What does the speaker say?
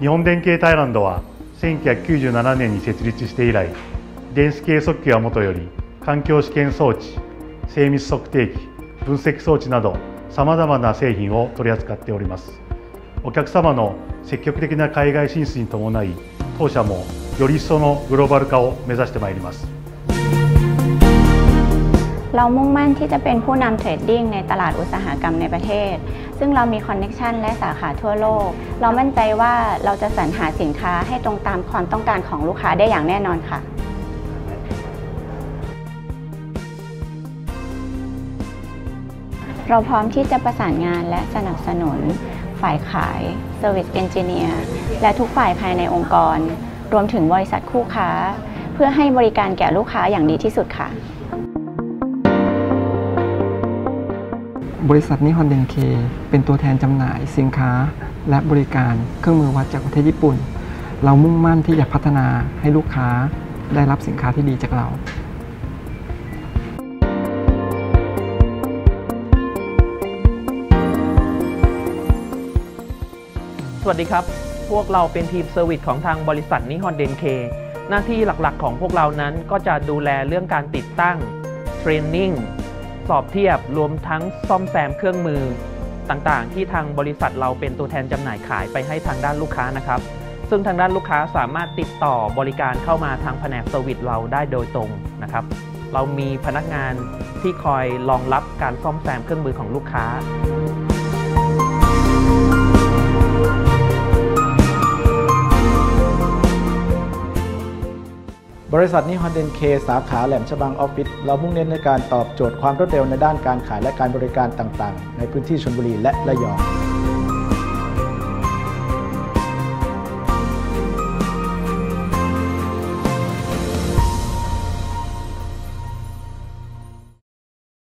日本電系タイランドは1997年に設立して以来電子計測器はもとより環境試験装置精密測定器分析装置などさまざまな製品を取り扱っております。お客様の積極的な海外進出に伴い当社もより一層のグローバル化を目指してまいります。 เรามุ่งมั่นที่จะเป็นผู้นำเทรดดิ้งในตลาดอุตสาหกรรมในประเทศ ซึ่งเรามี connection และสาขาทั่วโลก เรามั่นใจว่าเราจะสรรหาสินค้าให้ตรงตามความต้องการของลูกค้าได้อย่างแน่นอนค่ะเราพร้อมที่จะประสานงานและสนับสนุน ฝ่ายขาย Service Engineer และทุกฝ่ายภายในองค์กร รวมถึงบริษัทคู่ค้า เพื่อให้บริการแก่ลูกค้าอย่างดีที่สุดค่ะ บริษัทนิฮอนเดนเคเป็นตัวแทนจำหน่ายสินค้า และบริการเครื่องมือวัดจากประเทศญี่ปุ่น เรามุ่งมั่นที่จะพัฒนาให้ลูกค้าได้รับสินค้าที่ดีจากเราสวัสดีครับ พวกเราเป็นทีมเซอร์วิสของทางบริษัทนิฮอนเดนเคหน้าที่หลักๆ ของพวกเรานั้นก็จะดูแลเรื่องการติดตั้งtraining สอบเทียบรวมทั้งซ่อมแซมเครื่องมือต่างๆ ที่ทางบริษัทเราเป็นตัวแทนจำหน่ายขายไปให้ทางด้านลูกค้านะครับ ซึ่งทางด้านลูกค้าสามารถติดต่อบริการเข้ามาทางแผนก service เราได้โดยตรงนะครับ เรามีพนักงานที่คอยรองรับการซ่อมแซมเครื่องมือของลูกค้า บริษัทนิฮอนเดนเคสาขาแหลมฉบังออฟฟิศเรามุ่งเน้นในการตอบโจทย์ความรวดเร็วในด้านการขายและการบริการต่างๆ ในพื้นที่ชลบุรีและระยอง